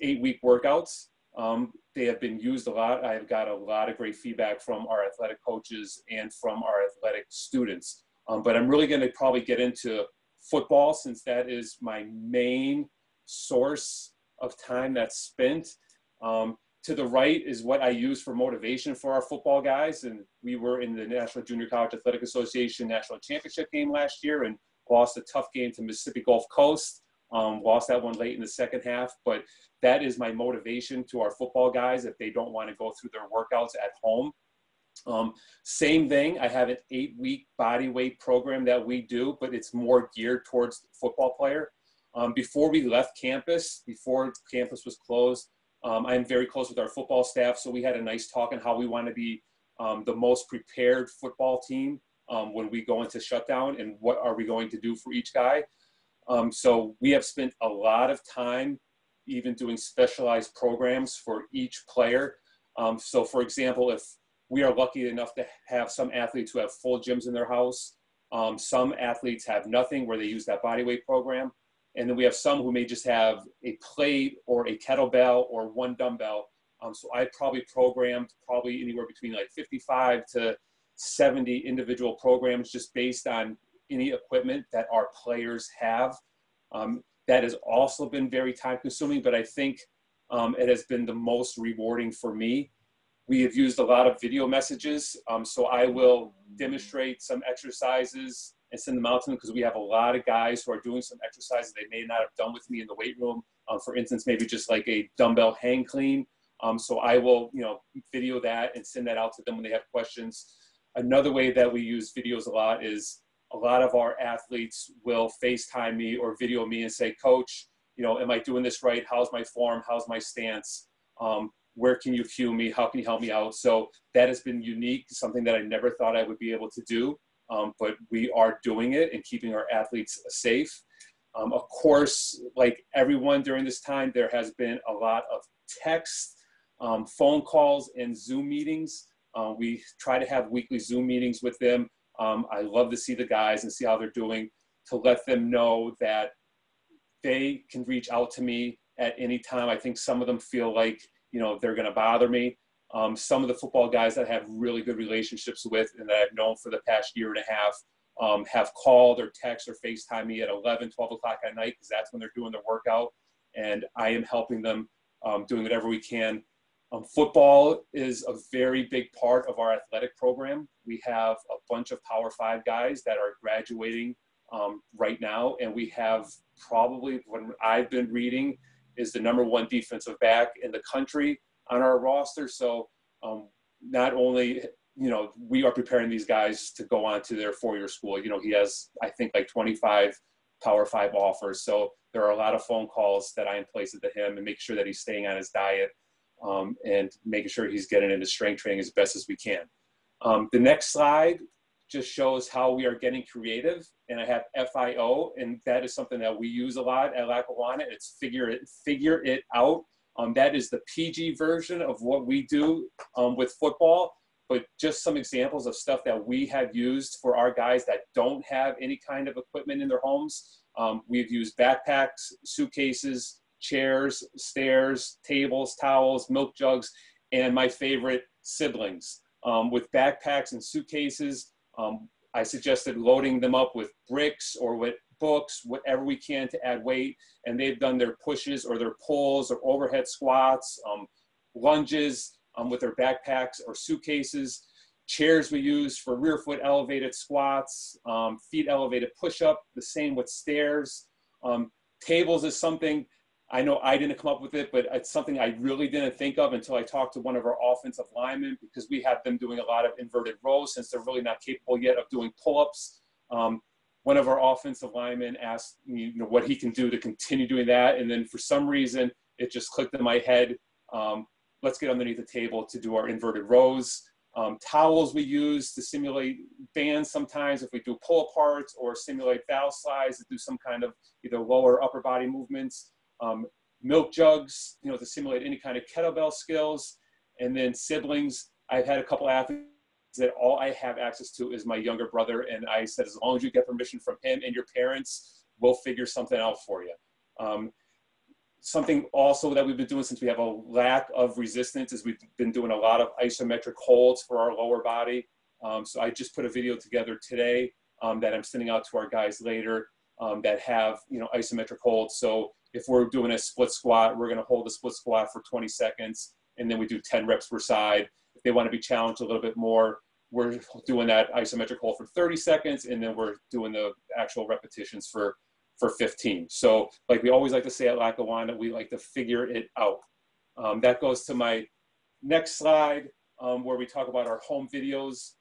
eight week workouts. Um, they have been used a lot. I've got a lot of great feedback from our athletic coaches and from our athletic students. Um, but I'm really going to probably get into football since that is my main source of time that's spent. Um, to the right is what I use for motivation for our football guys. And we were in the National Junior College Athletic Association National Championship game last year and lost a tough game to Mississippi Gulf Coast. Um, lost that one late in the second half, but that is my motivation to our football guys if they don't want to go through their workouts at home. Um, same thing, I have an eight week body weight program that we do, but it's more geared towards football player. Um, before we left campus, before campus was closed, um, I'm very close with our football staff, so we had a nice talk on how we want to be um, the most prepared football team um, when we go into shutdown and what are we going to do for each guy. Um, so we have spent a lot of time even doing specialized programs for each player. Um, so for example, if we are lucky enough to have some athletes who have full gyms in their house, um, some athletes have nothing where they use that body weight program. And then we have some who may just have a plate or a kettlebell or one dumbbell. Um, so I probably programmed probably anywhere between like 55 to 70 individual programs just based on any equipment that our players have. Um, that has also been very time consuming, but I think um, it has been the most rewarding for me. We have used a lot of video messages, um, so I will demonstrate some exercises and send them out to them because we have a lot of guys who are doing some exercises they may not have done with me in the weight room. Um, for instance, maybe just like a dumbbell hang clean. Um, so I will, you know, video that and send that out to them when they have questions. Another way that we use videos a lot is a lot of our athletes will FaceTime me or video me and say, Coach, you know, am I doing this right? How's my form? How's my stance? Um, where can you cue me? How can you help me out? So that has been unique, something that I never thought I would be able to do. Um, but we are doing it and keeping our athletes safe. Um, of course, like everyone during this time, there has been a lot of text, um, phone calls, and Zoom meetings. Uh, we try to have weekly Zoom meetings with them um, I love to see the guys and see how they're doing to let them know that they can reach out to me at any time. I think some of them feel like, you know, they're going to bother me. Um, some of the football guys that I have really good relationships with and that I've known for the past year and a half um, have called or text or FaceTime me at 11, 12 o'clock at night because that's when they're doing their workout. And I am helping them um, doing whatever we can um, football is a very big part of our athletic program. We have a bunch of Power Five guys that are graduating um, right now, and we have probably, when I've been reading, is the number one defensive back in the country on our roster. So um, not only you know we are preparing these guys to go on to their four-year school. You know he has I think like 25 Power Five offers. So there are a lot of phone calls that I am placing to him and make sure that he's staying on his diet um, and making sure he's getting into strength training as best as we can. Um, the next slide just shows how we are getting creative. And I have FIO, and that is something that we use a lot at Lackawanna. It's figure it, figure it out. Um, that is the PG version of what we do um, with football. But just some examples of stuff that we have used for our guys that don't have any kind of equipment in their homes. Um, we've used backpacks, suitcases, chairs, stairs, tables, towels, milk jugs, and my favorite, siblings. Um, with backpacks and suitcases, um, I suggested loading them up with bricks or with books, whatever we can to add weight. And they've done their pushes or their pulls or overhead squats, um, lunges um, with their backpacks or suitcases. Chairs we use for rear foot elevated squats, um, feet elevated push up, the same with stairs. Um, tables is something I know I didn't come up with it, but it's something I really didn't think of until I talked to one of our offensive linemen because we have them doing a lot of inverted rows since they're really not capable yet of doing pull-ups. Um, one of our offensive linemen asked me you know, what he can do to continue doing that. And then for some reason, it just clicked in my head. Um, let's get underneath the table to do our inverted rows. Um, towels we use to simulate bands sometimes if we do pull aparts or simulate Valslides to do some kind of either lower upper body movements um, milk jugs, you know, to simulate any kind of kettlebell skills. And then siblings, I've had a couple athletes that all I have access to is my younger brother. And I said, as long as you get permission from him and your parents, we'll figure something out for you. Um, something also that we've been doing since we have a lack of resistance is we've been doing a lot of isometric holds for our lower body. Um, so I just put a video together today um, that I'm sending out to our guys later um, that have, you know, isometric holds. So if we're doing a split squat, we're going to hold the split squat for 20 seconds, and then we do 10 reps per side. If they want to be challenged a little bit more, we're doing that isometric hold for 30 seconds, and then we're doing the actual repetitions for for 15. So, like we always like to say at Lackawanna, we like to figure it out. Um, that goes to my next slide, um, where we talk about our home videos.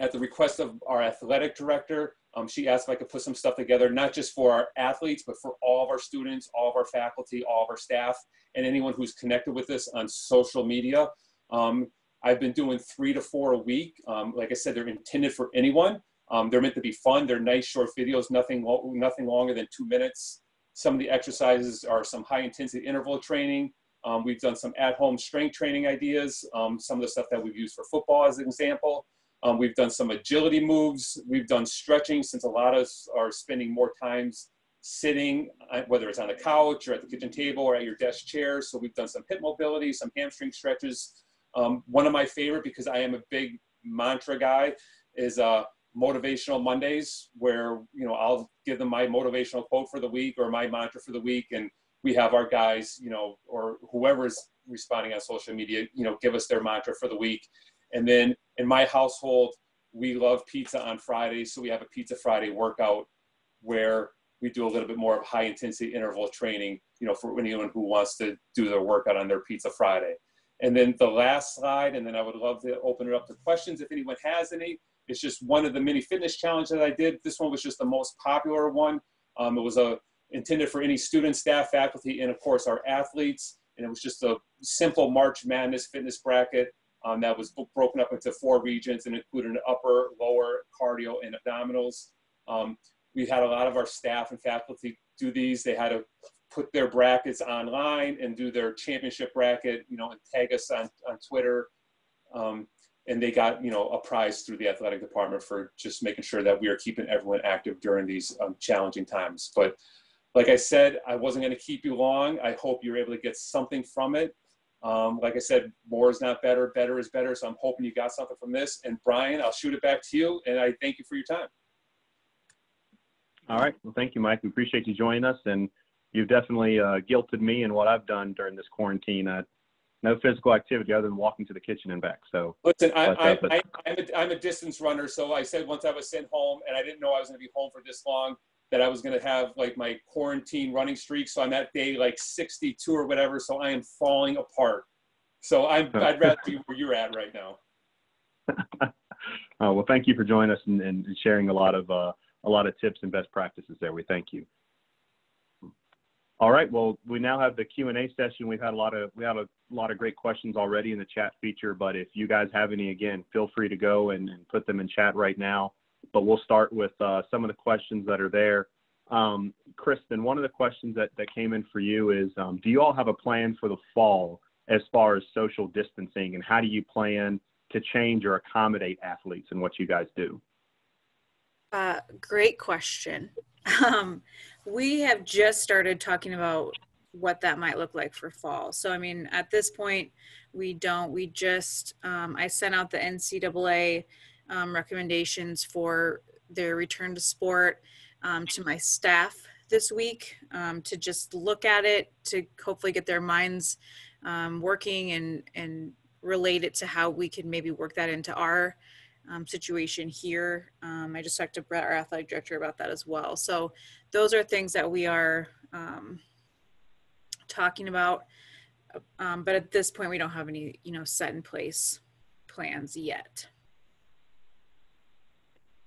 At the request of our athletic director, um, she asked if I could put some stuff together, not just for our athletes, but for all of our students, all of our faculty, all of our staff, and anyone who's connected with us on social media. Um, I've been doing three to four a week. Um, like I said, they're intended for anyone. Um, they're meant to be fun. They're nice short videos, nothing, nothing longer than two minutes. Some of the exercises are some high intensity interval training. Um, we've done some at home strength training ideas, um, some of the stuff that we've used for football as an example. Um, we've done some agility moves. We've done stretching since a lot of us are spending more times sitting, uh, whether it's on the couch or at the kitchen table or at your desk chair. So we've done some hip mobility, some hamstring stretches. Um, one of my favorite, because I am a big mantra guy, is uh, motivational Mondays, where you know I'll give them my motivational quote for the week or my mantra for the week, and we have our guys, you know, or whoever's responding on social media, you know, give us their mantra for the week, and then in my household, we love pizza on Fridays, so we have a Pizza Friday workout where we do a little bit more of high intensity interval training, you know, for anyone who wants to do their workout on their Pizza Friday. And then the last slide, and then I would love to open it up to questions if anyone has any. It's just one of the mini fitness challenges that I did. This one was just the most popular one. Um, it was a intended for any student, staff, faculty, and of course our athletes. And it was just a simple March Madness fitness bracket um, that was broken up into four regions and included an upper, lower, cardio, and abdominals. Um, we had a lot of our staff and faculty do these. They had to put their brackets online and do their championship bracket, you know, and tag us on, on Twitter. Um, and they got, you know, a prize through the athletic department for just making sure that we are keeping everyone active during these um, challenging times. But like I said, I wasn't going to keep you long. I hope you're able to get something from it. Um, like I said, more is not better, better is better. So I'm hoping you got something from this. And Brian, I'll shoot it back to you. And I thank you for your time. All right. Well, thank you, Mike. We appreciate you joining us. And you've definitely uh, guilted me in what I've done during this quarantine. Uh, no physical activity other than walking to the kitchen and back. So listen, I, I, I, I'm, a, I'm a distance runner. So I said once I was sent home and I didn't know I was going to be home for this long that I was going to have like my quarantine running streak. So I'm at day like 62 or whatever. So I am falling apart. So i would rather be where you're at right now. [LAUGHS] oh, well, thank you for joining us and, and sharing a lot of uh, a lot of tips and best practices there. We thank you. All right. Well, we now have the Q and A session. We've had a lot of we had a lot of great questions already in the chat feature. But if you guys have any, again, feel free to go and, and put them in chat right now but we'll start with uh, some of the questions that are there. Um, Kristin, one of the questions that, that came in for you is, um, do you all have a plan for the fall as far as social distancing and how do you plan to change or accommodate athletes and what you guys do? Uh, great question. Um, we have just started talking about what that might look like for fall. So, I mean, at this point, we don't, we just, um, I sent out the NCAA um, recommendations for their return to sport. um, to my staff this week um, to just look at it, to hopefully get their minds um, working and, and relate it to how we can maybe work that into our um, situation here. Um, I just talked to Brett, our athletic director, about that as well. So those are things that we are talking about. But at this point, we don't have any, you know, set in place plans yet.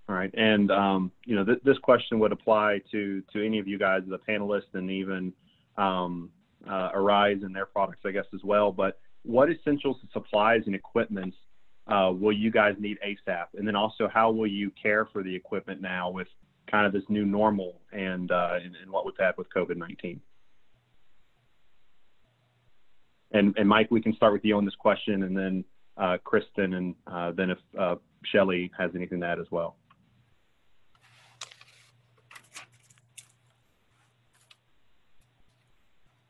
All right, and um, you know th- this question would apply to to any of you guys, the panelists, and even um, uh, ARYSE and their products, I guess, as well. But what essentials, supplies, and equipment uh, will you guys need ASAP? And then also, how will you care for the equipment now with kind of this new normal and uh, and, and what we've had with COVID nineteen? And, and Mike, we can start with you on this question, and then uh, Kristin, and uh, then if uh, Shelli has anything to add as well.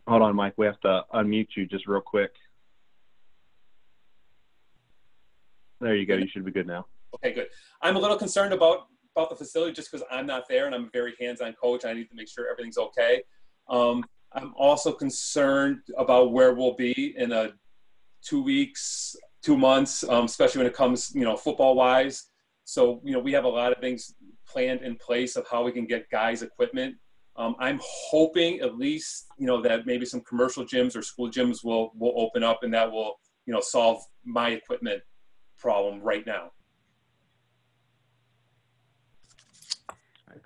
Hold on, Mike. We have to unmute you just real quick. There you go. You should be good now. Okay, good. I'm a little concerned about about the facility just because I'm not there and I'm a very hands-on coach. I need to make sure everything's okay. Um, I'm also concerned about where we'll be in a two weeks, two months, um, especially when it comes, you know, football-wise. So, you know, we have a lot of things planned in place of how we can get guys equipment um, I'm hoping at least you know that maybe some commercial gyms or school gyms will will open up and that will you know solve my equipment problem right now.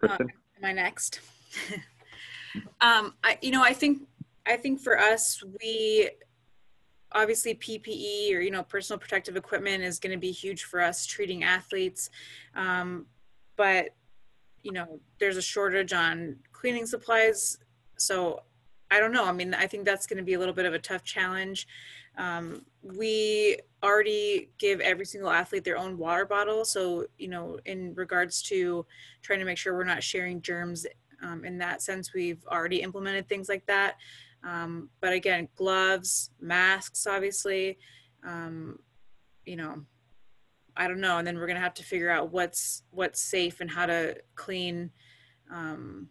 Kristin, uh, am I next? [LAUGHS] um, I you know I think I think for us we obviously PPE or you know personal protective equipment is going to be huge for us treating athletes, um, but you know there's a shortage on cleaning supplies. So i don't know. I mean i think that's going to be a little bit of a tough challenge. Um, we already give every single athlete their own water bottle. So you know in regards to trying to make sure we're not sharing germs um, in that sense we've already implemented things like that. Um, but again gloves masks obviously. Um, you know I don't know. And then we're gonna have to figure out what's what's safe and how to clean um,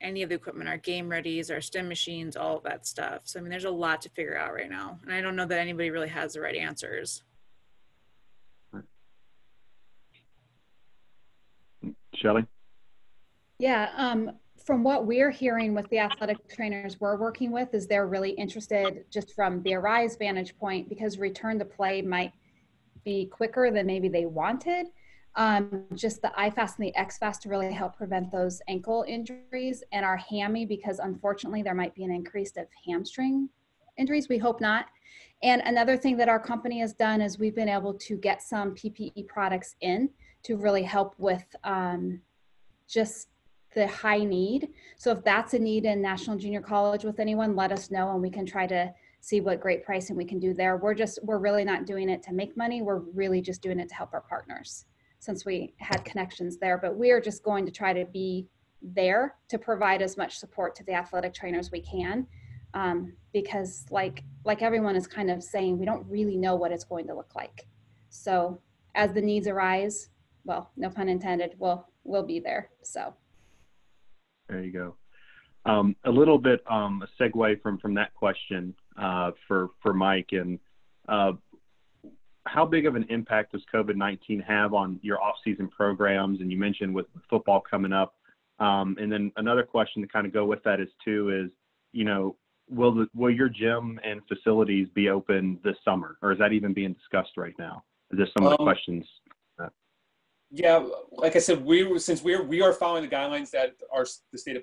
any of the equipment, our game readies, our stim machines, all of that stuff. So I mean, there's a lot to figure out right now, and I don't know that anybody really has the right answers. Shelli? Yeah, um, from what we're hearing with the athletic trainers we're working with is they're really interested just from the ARYSE vantage point because return to play might be quicker than maybe they wanted. Um, just the iFast and the XFast to really help prevent those ankle injuries and our hammy because unfortunately there might be an increase of hamstring injuries. We hope not. And another thing that our company has done is we've been able to get some PPE products in to really help with um, just the high need. So if that's a need in National Junior College with anyone, let us know and we can try to see what great pricing we can do there. We're just, we're really not doing it to make money. We're really just doing it to help our partners since we had connections there. But we are just going to try to be there to provide as much support to the athletic trainers we can. Um, because like like everyone is kind of saying, we don't really know what it's going to look like. So as the needs arise, well, no pun intended, we'll we'll be there. So there you go. Um, a little bit um, a segue from from that question uh, for for Mike and uh, how big of an impact does COVID nineteen have on your off season programs? And you mentioned with football coming up, um, and then another question to kind of go with that is too is you know will the, will your gym and facilities be open this summer, or is that even being discussed right now? Is this some of the um, questions yeah, like I said, we since we're we are following the guidelines that our the state of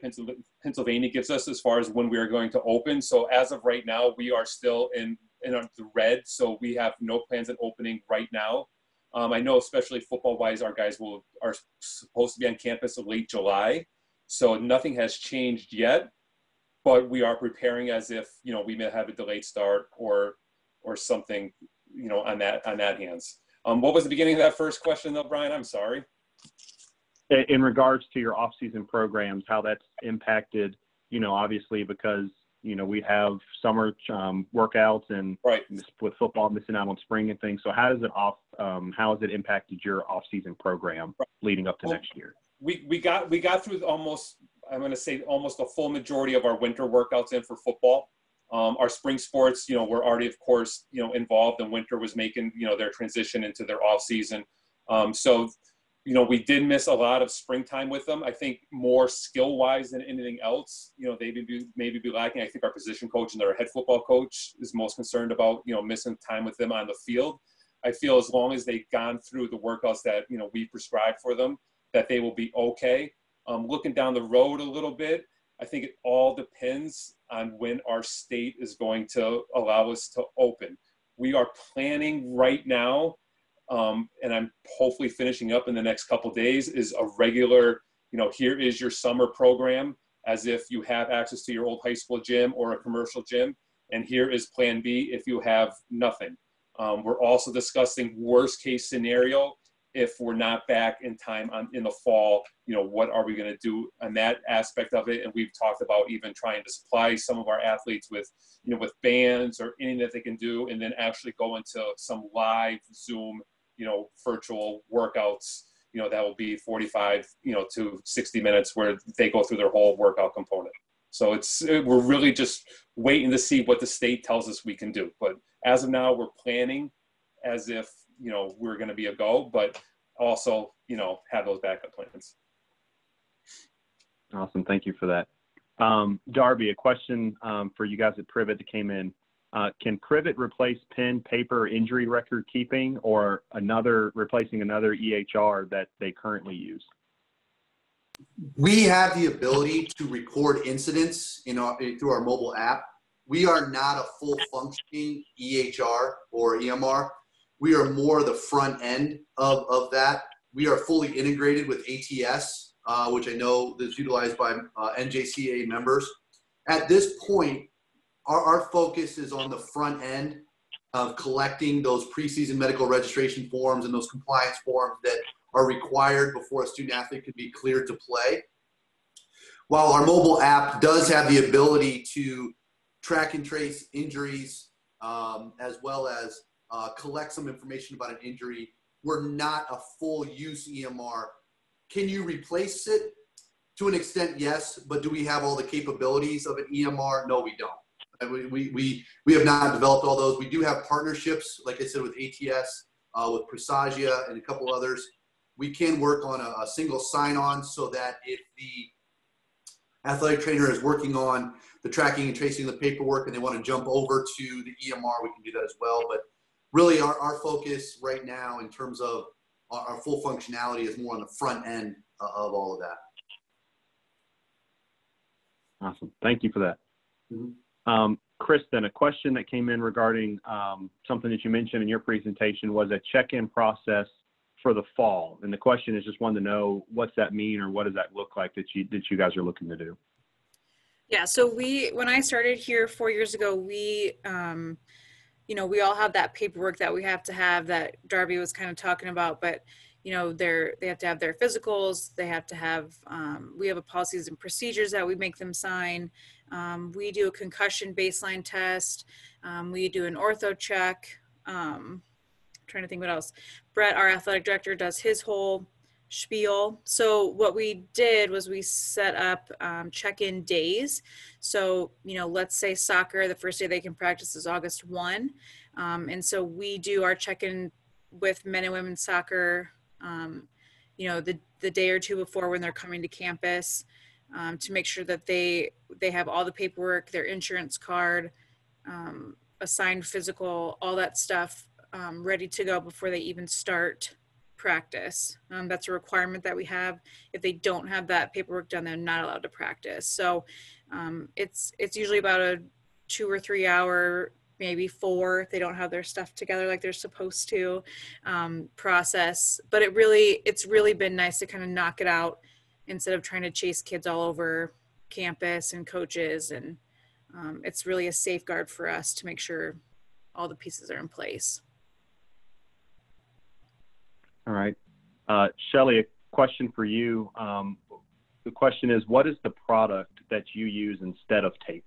Pennsylvania gives us as far as when we are going to open. So as of right now, we are still in in the red. So we have no plans on opening right now. Um, I know, especially football wise, our guys will are supposed to be on campus late July. So nothing has changed yet, but we are preparing as if you know we may have a delayed start or or something you know on that on that hands. Um, what was the beginning of that first question, though, Brian? I'm sorry. In regards to your off-season programs, how that's impacted, you know, obviously because you know we have summer um, workouts and right. with football missing out on spring and things. So how does it off? Um, how has it impacted your off-season program leading up to well, next year? we we got we got through almost I'm going to say almost a full majority of our winter workouts in for football. Um, our spring sports, you know, were already, of course, you know, involved, and winter was making, you know, their transition into their off season. Um, so, you know, we did miss a lot of springtime with them. I think more skill wise than anything else, you know, they may be maybe be lacking. I think our position coach and their head football coach is most concerned about, you know, missing time with them on the field. I feel as long as they've gone through the workouts that you know we prescribe for them, that they will be okay. Um, looking down the road a little bit, I think it all depends on when our state is going to allow us to open. We are planning right now, um, and I'm hopefully finishing up in the next couple days, is a regular, you know, here is your summer program as if you have access to your old high school gym or a commercial gym. And here is plan B if you have nothing. Um, we're also discussing worst case scenario if we're not back in time on, in the fall, you know, what are we going to do on that aspect of it? And we've talked about even trying to supply some of our athletes with, you know, with bands or anything that they can do, and then actually go into some live Zoom, you know, virtual workouts. You know, that will be 45, you know, to 60 minutes where they go through their whole workout component. So it's we're really just waiting to see what the state tells us we can do. But as of now, we're planning as if you know we're going to be a go, but also you know have those backup plans. Awesome, thank you for that. Um, Darby, a question um, for you guys at Privit that came in. Uh, can Privit replace pen, paper, injury record keeping, or another replacing another EHR that they currently use? We have the ability to record incidents in our, through our mobile app. We are not a full functioning EHR or EMR we are more the front end of, of that. We are fully integrated with ATS, uh, which I know is utilized by uh, NJCAA members. At this point, our, our focus is on the front end of collecting those preseason medical registration forms and those compliance forms that are required before a student athlete can be cleared to play. While our mobile app does have the ability to track and trace injuries um, as well as uh, collect some information about an injury. We're not a full use EMR. Can you replace it? To an extent, yes, but do we have all the capabilities of an EMR? No, we don't. We, we, we, we have not developed all those. We do have partnerships, like I said, with ATS, uh, with Presagia, and a couple others. We can work on a, a single sign on so that if the athletic trainer is working on the tracking and tracing the paperwork and they want to jump over to the EMR, we can do that as well. But really our, our focus right now in terms of our, our full functionality is more on the front end of all of that. Awesome. Thank you for that. Mm-hmm. Um, Kristin, a question that came in regarding um, something that you mentioned in your presentation was a check-in process for the fall. And the question is just wanted to know what's that mean or what does that look like that you that you guys are looking to do? Yeah, so we when I started here four years ago, we um, you know, we all have that paperwork that we have to have that Darby was kind of talking about, but you know, they're they have to have their physicals. They have to have. Um, we have a policies and procedures that we make them sign. Um, we do a concussion baseline test. Um, we do an ortho check. Um, trying to think what else. Brett, our athletic director, does his whole spiel. So what we did was we set up um, check-in days. So you know, let's say soccer, the first day they can practice is August one, um, and so we do our check-in with men and women soccer. Um, you know, the the day or two before when they're coming to campus um, to make sure that they they have all the paperwork, their insurance card, um, assigned physical, all that stuff um, ready to go before they even start practice. Um, that's a requirement that we have. If they don't have that paperwork done, they're not allowed to practice. So um, it's it's usually about a two or three hour, maybe four. If they don't have their stuff together like they're supposed to um, process. But it really it's really been nice to kind of knock it out instead of trying to chase kids all over campus and coaches and um, it's really a safeguard for us to make sure all the pieces are in place. All right. Uh, Shelli, a question for you. Um, the question is, what is the product that you use instead of tape?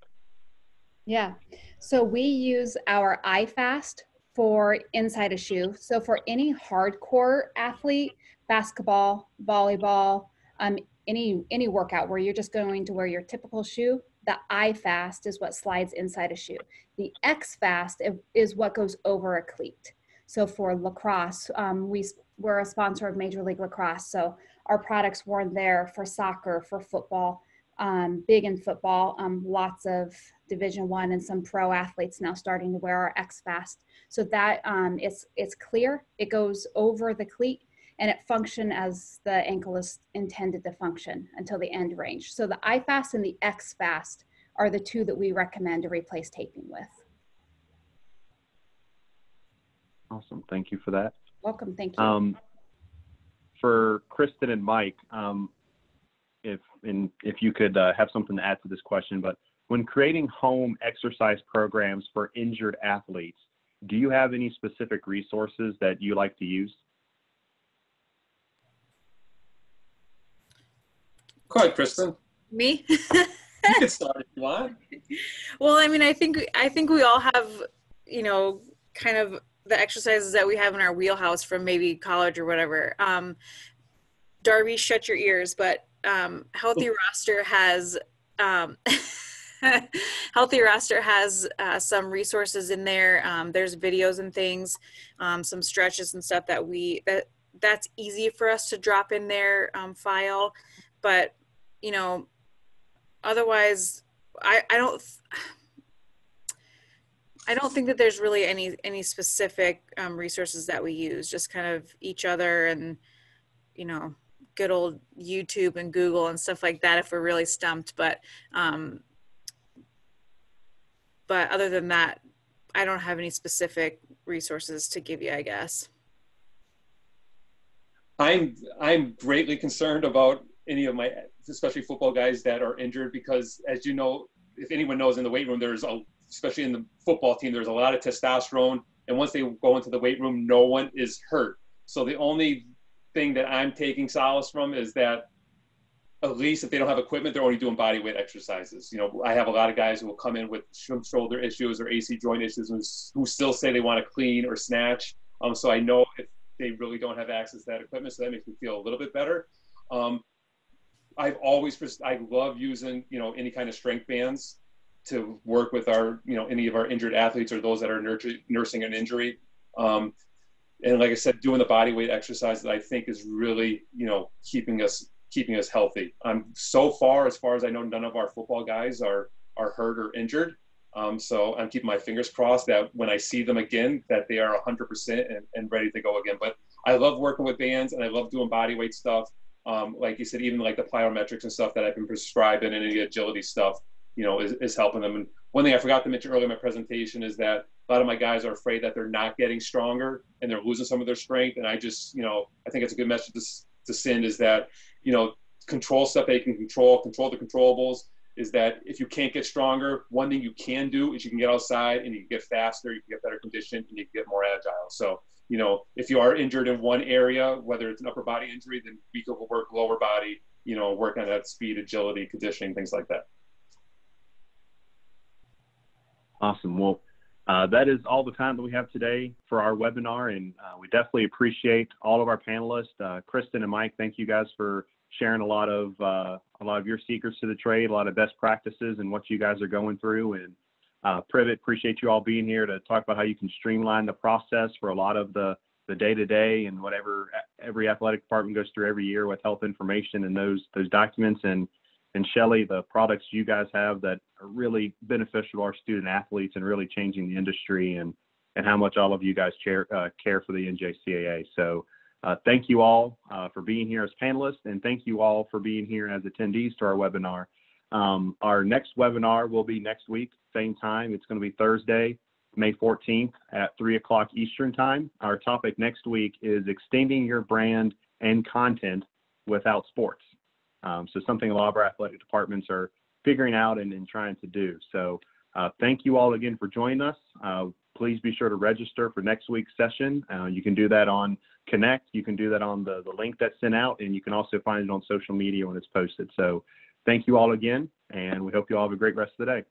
Yeah. So we use our iFast for inside a shoe. So for any hardcore athlete, basketball, volleyball, um, any any workout where you're just going to wear your typical shoe, the iFast is what slides inside a shoe. The XFast is what goes over a cleat. So for lacrosse, um, we we're a sponsor of Major League Lacrosse, so our products worn there for soccer, for football, um, big in football. Um, lots of Division One and some pro athletes now starting to wear our XFast. So that um, it's it's clear. It goes over the cleat and it function as the ankle is intended to function until the end range. So the iFast and the X-Fast are the two that we recommend to replace taping with. Awesome. Thank you for that. Welcome, thank you. Um, for Kristin and Mike, um, if and if you could uh, have something to add to this question, but when creating home exercise programs for injured athletes, do you have any specific resources that you like to use? Go ahead, Kristin. Me? [LAUGHS] You can start if you want. well, I mean, I think I think we all have, you know, kind of the exercises that we have in our wheelhouse from maybe college or whatever. Um, Darby, shut your ears. But um, Healthy Roster has um, [LAUGHS] Healthy Roster has uh, some resources in there. Um, there's videos and things, um, some stretches and stuff that we that that's easy for us to drop in their um, file. But you know, otherwise, I I don't. I don't think that there's really any any specific um, resources that we use. Just kind of each other and you know good old YouTube and Google and stuff like that if we're really stumped. But um, but other than that, I don't have any specific resources to give you. I guess. I'm I'm greatly concerned about any of my, especially football guys that are injured because, as you know, if anyone knows in the weight room, there's a, especially in the football team, there's a lot of testosterone, and once they go into the weight room, no one is hurt. So the only thing that I'm taking solace from is that at least if they don't have equipment, they're only doing body weight exercises. You know, I have a lot of guys who will come in with shoulder issues or AC joint issues who, who still say they want to clean or snatch. Um, so I know if they really don't have access to that equipment, so that makes me feel a little bit better. Um, I've always, I love using, you know, any kind of strength bands to work with our, you know, any of our injured athletes or those that are nursing an injury. Um, and like I said, doing the body weight exercise that I think is really, you know, keeping us keeping us healthy. Um, so far, as far as I know, none of our football guys are are hurt or injured. Um, so I'm keeping my fingers crossed that when I see them again, that they are 100% and, and ready to go again. But I love working with bands and I love doing body weight stuff. Um, like you said, even like the plyometrics and stuff that I've been prescribing and any agility stuff, you know, is, is helping them. And one thing I forgot to mention earlier in my presentation is that a lot of my guys are afraid that they're not getting stronger and they're losing some of their strength. And I just, you know, I think it's a good message to, to send is that, you know, control stuff you can control, control the controllables is that if you can't get stronger, one thing you can do is you can get outside and you can get faster, you can get better conditioned, and you can get more agile. So, you know, if you are injured in one area, whether it's an upper body injury, then we could work lower body, you know, work on that speed, agility, conditioning, things like that. Awesome. Well, uh, that is all the time that we have today for our webinar, and uh, we definitely appreciate all of our panelists. Uh, Kristin and Mike, thank you guys for sharing a lot of uh, a lot of your secrets to the trade, a lot of best practices, and what you guys are going through. And uh, Privit, appreciate you all being here to talk about how you can streamline the process for a lot of the the day to day and whatever every athletic department goes through every year with health information and those those documents. And and Shelli, the products you guys have that are really beneficial to our student athletes and really changing the industry and and how much all of you guys care uh, care for the NJCAA. So. Uh, thank you all uh, for being here as panelists, and thank you all for being here as attendees to our webinar. Um, our next webinar will be next week, same time. It's going to be Thursday, May 14th at 3 o'clock Eastern Time. Our topic next week is extending your brand and content without sports. Um, so something a lot of our athletic departments are figuring out and, and trying to do. So uh, thank you all again for joining us. Uh, please be sure to register for next week's session. Uh, you can do that on Connect. You can do that on the, the link that's sent out, and you can also find it on social media when it's posted. So thank you all again, and we hope you all have a great rest of the day.